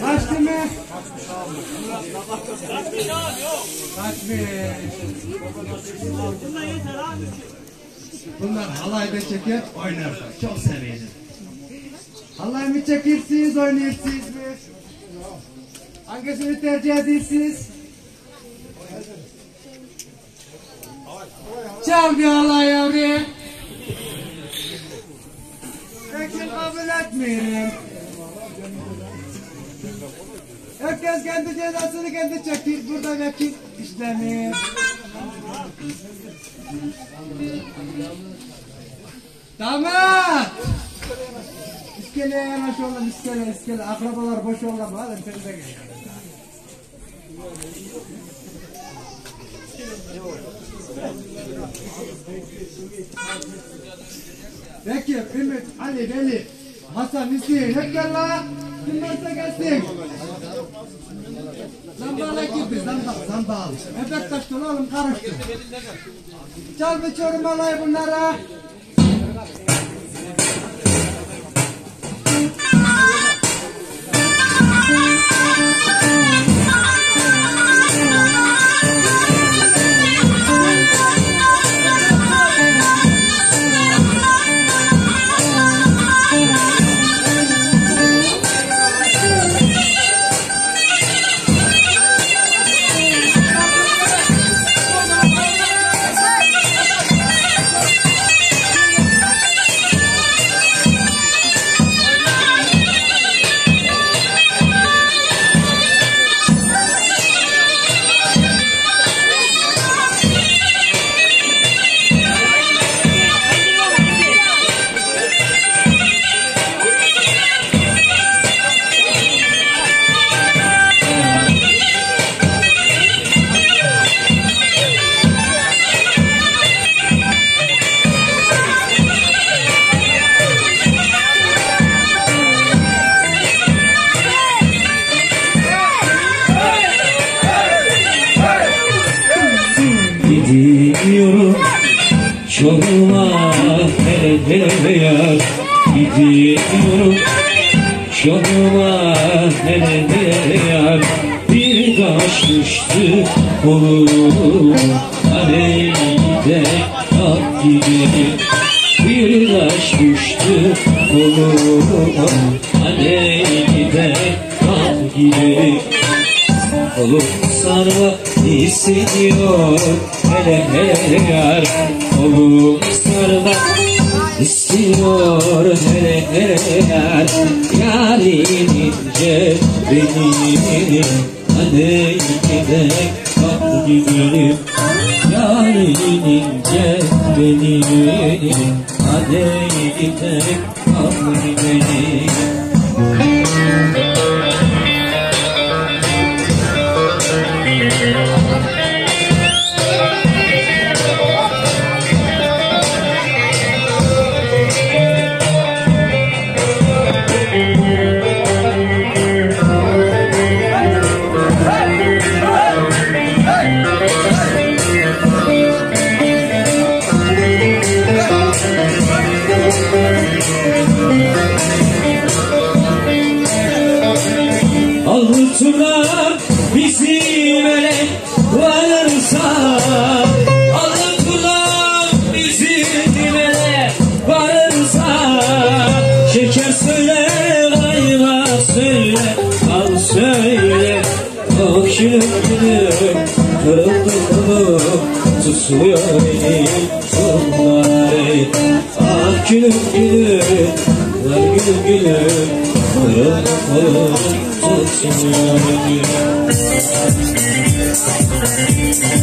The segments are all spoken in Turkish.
Kaçtı mı? Kaçmış. Bunlar halayda çeker, oynarlar. Çok severim. Halay mı çekirsiniz, oynarsınız mı? Hangisini tercih ediyorsunuz? Çal bir halay yavrum. Lakin kabul etmiyorum. Herkes kendi cezasını kendi çekir. Burada vekil işlemir. Damat! İskeleye yanaş oğlum iskele iskele. Akrabalar boş oğlum. Hadi sen de gel. Peki Ümit, Ali, Veli, Hasan, Hüseyin hep gel la. Kim varsa gelsin. Zambala gibi, zambal, zambal. Efekt taştı oğlum karıştı. Çal bir çorum alay bunlara. Çorum'a nerelere yar? Bir taş düştü koluma Aley gidek at gidelim Bir taş düştü koluma Aley gidek at gidelim Olup sarma istiyor hele hele yar. Olup sarma istiyor hele hele yar Yarim ince benim. Hadi gidelim bak gidelim Yarim ince benim. Hadi gidelim bak gidelim söyle gülüm, kırıldım Tutuyor beni sonlar. Ah gülüm gülüm, var gülüm gülüm. Kırıldım tutuyor beni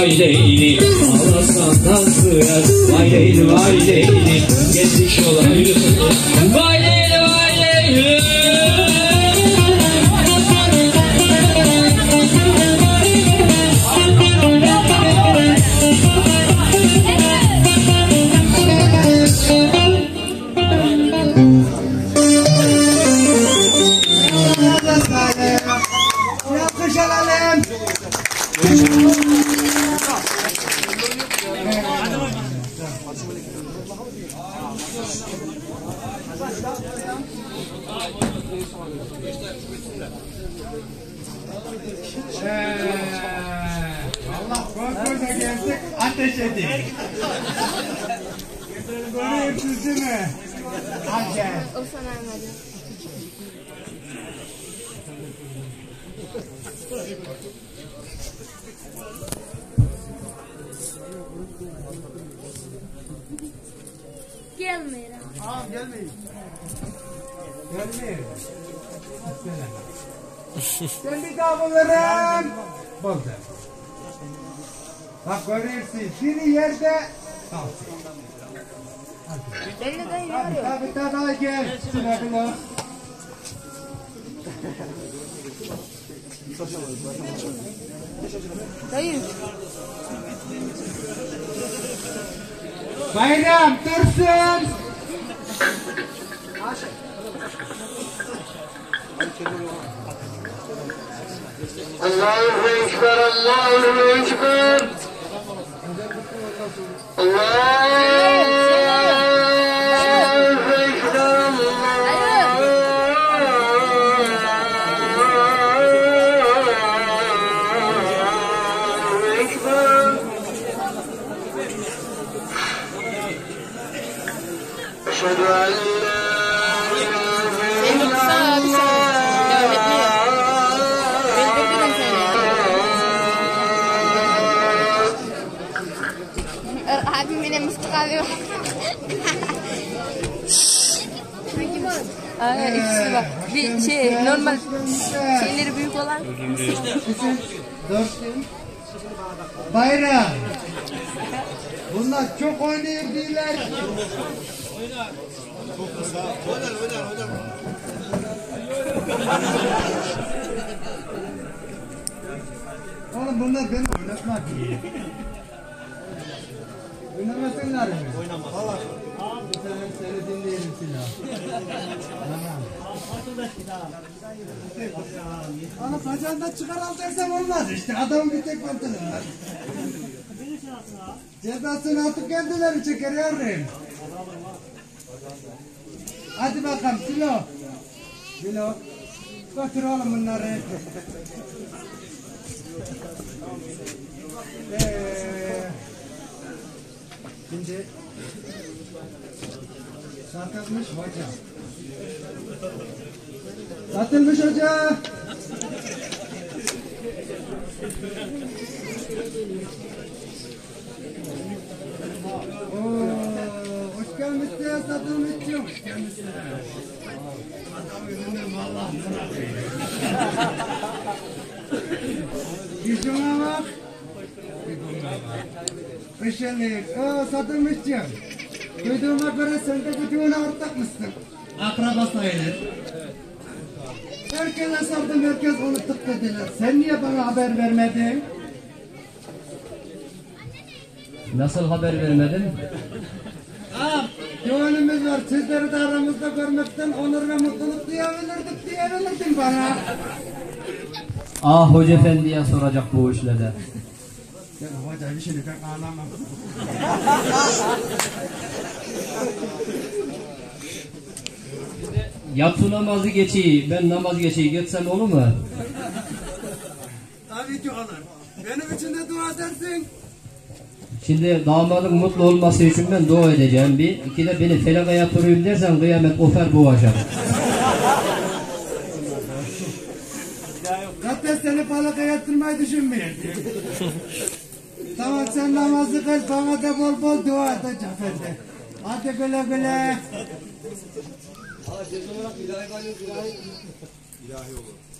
vay leyli Ağlasan da sığar Vay leyli vay leyli Geçmiş olaylı Vay leyli vay leyli Bir alkış alalım. Allah korkuyla geldik ateş edin. Görüyorsunuz değil mi? Hadi. O sana vermedi. Gelmeyin abi. Tamam gelmeyin. Gelmeyin. Kendi kabullerim. Bozdu. Bak görüyorsun. Biri yerde kalsın. Ben de dayı Tabii tabii gel. Bak. Dayı. Bayram dursun. Allahu Ekber, Allahu Ekber. Allah. Şeyleri büyük olan. Dur. Bayram. Bunlar çok oynuyor değiller. Oğlum bunlar beni oynatmak iyi. Oynamasınlar mı? Oynamaz. Valla. Sen seni dinleyelim silah. Tamam. Ana bacağından çıkar al dersem olmaz işte. Adamın bir tek pantolonu var. Cezasını atıp kendileri çeker yavrum. Hadi bakalım Silo. Silo. Götür oğlum bunları. Ee, şimdi satılmış hoca. Satılmış hoca. Oo, hoş gelmişsin, satılmışsın. Hoş gelmişsin. Adam ürünüm vallahi şuna bak. Işınlık. Oo satılmışçım. Duyduğuma göre sen de bu ortak mısın? Akraba sayılır. Herkese sordum, herkes unuttuk dediler. Sen niye bana haber vermedin? Nasıl haber vermedin? Ah, düğünümüz var. Sizleri de aramızda görmekten onur ve mutluluk duyabilirdik diyebilirdin bana. Ah Hoca Efendi'ye soracak bu işlerde. Ben hoca işini pek anlamam. Yatsı namazı geçeyi, ben namaz geçeyi geçsem olur mu? Tabii ki olur. Benim için de dua edersin. Şimdi damadın mutlu olması için ben dua edeceğim bir. İki de beni felaka yatırayım dersen kıyamet kofer boğacak. Zaten seni falaka yatırmayı düşünmüyorum. tamam sen namazı kıl bana da bol bol dua et Hoca Efendi. Hadi güle güle.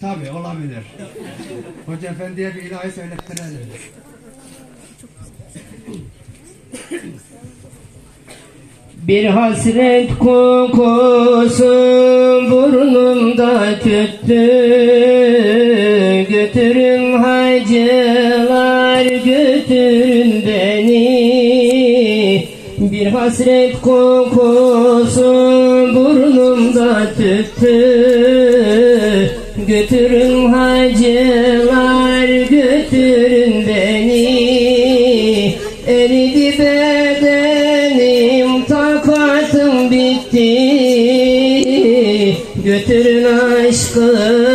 Tabii olabilir. Hoca Efendi'ye bir ilahi söylettirelim. Bir hasret kokusu burnumda tüttü Götürün hacılar götürün beni Bir hasret kokusu burnumda tüttü Götürün hacılar götürün beni. Eridi bedenim takatım bitti. Götürün aşkıma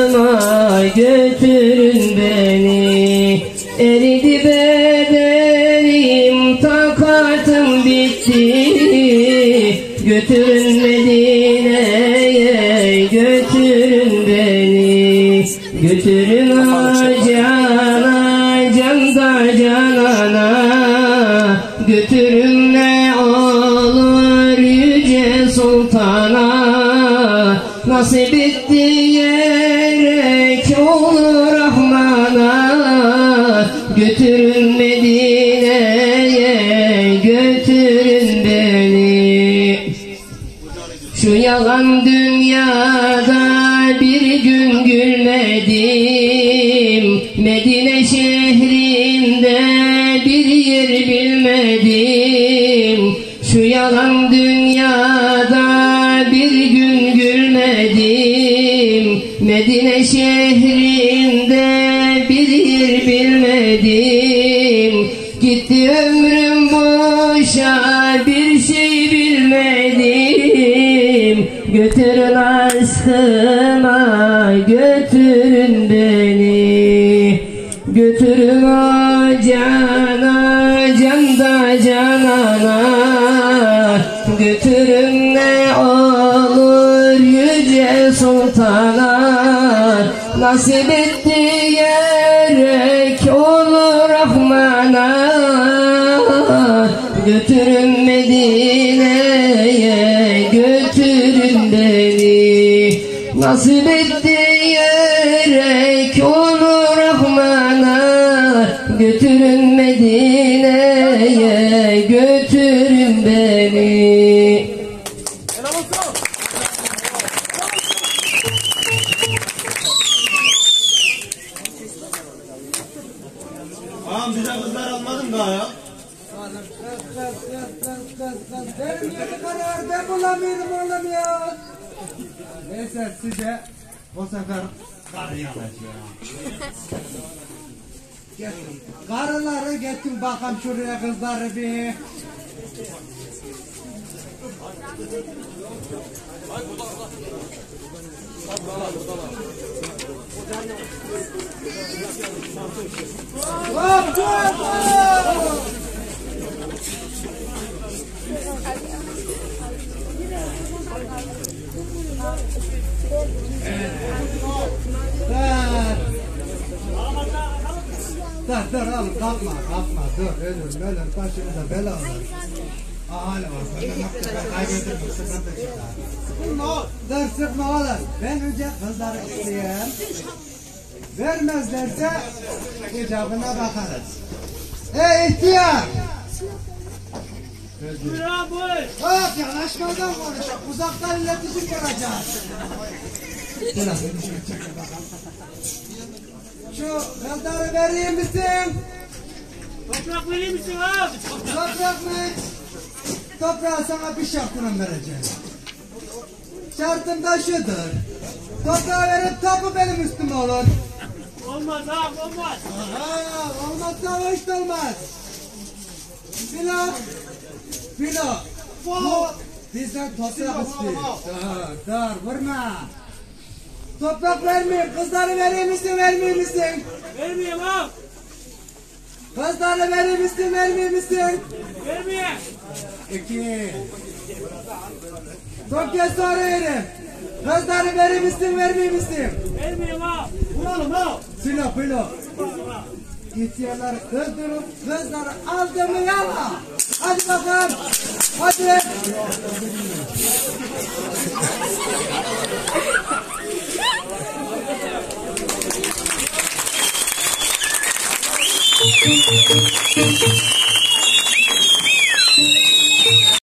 canana Götürün ne olur yüce sultana. Nasip bir yer bilmedim. Şu yalan dünyada bir gün gülmedim. Medine şehrinde bir yer bilmedim. Gitti ömrüm boşa bir şey bilmedim. Götürün aşkıma götürün beni. Götürün o Nasip etti yerek olur Rahman'a. Götürün Medine'ye götürün beni. Nasip etti yerek olur Rahman'a. Götürün Medine'ye götürün Getir bakalım şuraya kızları bir. Hop, hop, hop. Dur. Dur dur oğlum kalkma kalkma dur ölür ölür başımıza bela olur. Ahali var senden hakikaten kaybedilmiş sıkıntı çıkar. Dur sıkma oğlum ben önce kızları isteyeyim. Vermezlerse icabına bakarız. Ey ihtiyar! Bu. Bak yanaşmadan konuş. Uzaktan iletişim kuracağız. Biraz konuşma, çek bakalım. Şu kızları vereyim misin? Toprak verir misin abi? Toprak mı? Toprağı sana bir şartına vereceğim. Şartım da şudur. Toprağı verip tapu benim üstüme olur. Olmaz abi olmaz. Aha, olmazsa o iş de olmaz. Filo. Filo. Bu bizden toprak istiyor. Dur, dur, vurma. Toprak vermeyeyim, kızları vereyim misin, vermeyeyim misin? Vermeyeyim abi. Kızları vereyim misin, vermeyeyim misin? Vermeyeyim. İki. Çok kez soruyorum. Kızları verir misin, vermeyeyim misin? Vermeyeyim abi. Vuralım abi. Filo, filo. İhtiyarları kızdırıp kızları aldığımı yala. Hadi bakalım. Hadi.